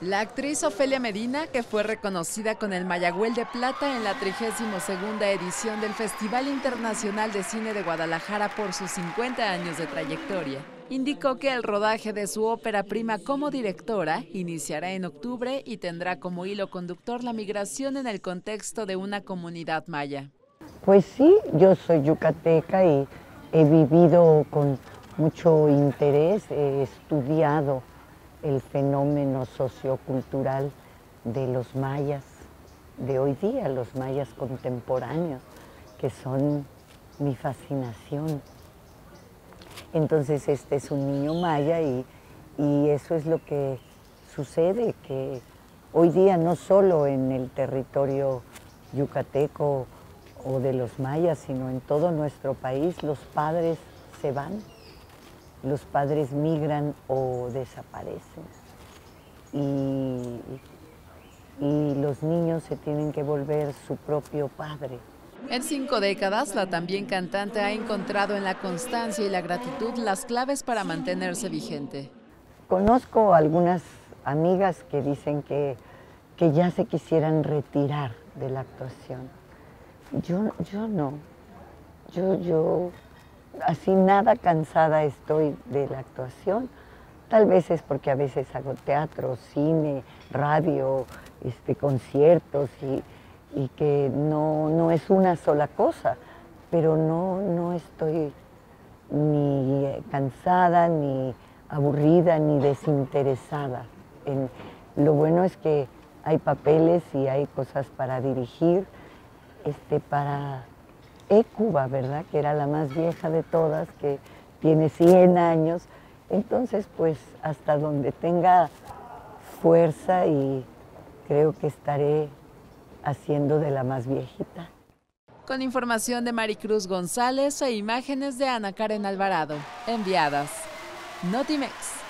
La actriz Ofelia Medina, que fue reconocida con el Mayagüel de Plata en la 32 edición del Festival Internacional de Cine de Guadalajara por sus 50 años de trayectoria, indicó que el rodaje de su ópera prima como directora iniciará en octubre y tendrá como hilo conductor la migración en el contexto de una comunidad maya. Pues sí, yo soy yucateca y he vivido con mucho interés, he estudiado el fenómeno sociocultural de los mayas de hoy día, los mayas contemporáneos, que son mi fascinación. Entonces este es un niño maya y, y eso es lo que sucede, que hoy día no solo en el territorio yucateco o de los mayas, sino en todo nuestro país, los padres se van los padres migran o desaparecen y, los niños se tienen que volver su propio padre. En cinco décadas, la también cantante ha encontrado en la constancia y la gratitud las claves para mantenerse vigente. Conozco algunas amigas que dicen que, que ya se quisieran retirar de la actuación. Yo, yo no. Yo, yo así nada cansada estoy de la actuación. Tal vez es porque a veces hago teatro, cine, radio, este, conciertos y, que no, es una sola cosa, pero no, no estoy ni cansada, ni aburrida, ni desinteresada. lo bueno es que hay papeles y hay cosas para dirigir, este, para Écuba, ¿verdad? Que era la más vieja de todas, que tiene 100 años. Entonces, pues hasta donde tenga fuerza y creo que estaré haciendo de la más viejita. Con información de Maricruz González e imágenes de Ana Karen Alvarado, enviadas. Notimex.